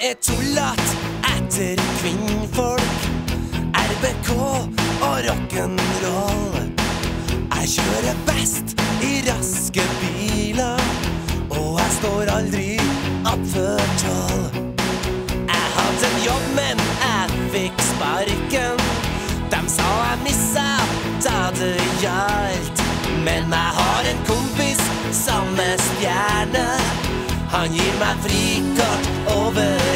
er tullete etter kvinnfolk. RBK og rock'n'roll. Jeg kjører best i raske biler, og jeg står aldri attfor tolv. Jeg hadde en jobb, men jeg fikk sparken. De sa jeg missa da det gjaldt. Men jeg har en kompis, samme stjerne. Han gir meg frikort overalt.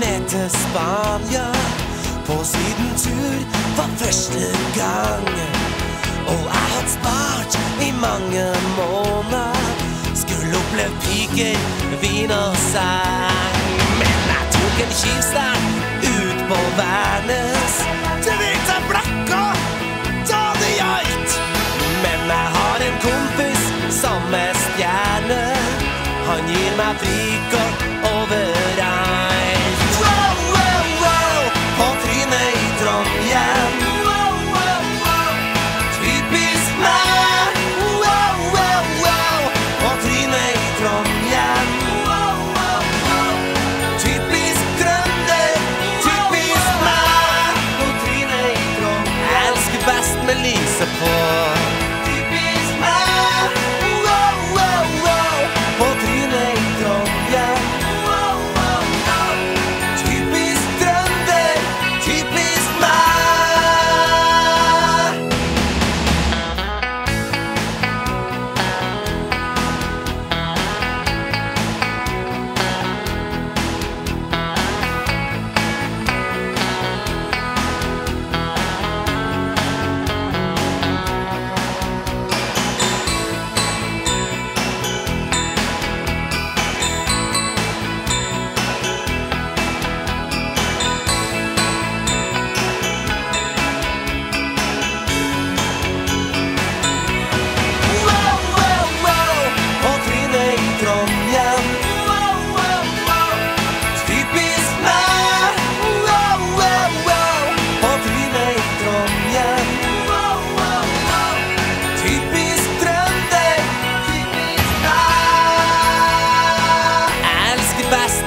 Ned til Spania. På sydentur for første gang. Og jeg hadde spart i mange måneder. Skulle oppleve piker, vin og sang. Men jeg tok en kivstern ut på Værnes. Hvite blekka da det gjaldt. Men jeg har en kompis som er stjerne. Han gir meg frikort lyset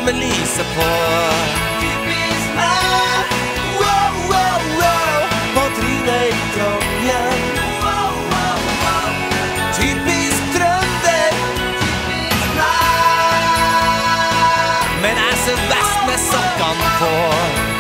med lyset på. Meg. Wow, wow, wow, på trynet i Trondheim. Typisk trønder. Men jeg ser best med sokkene på.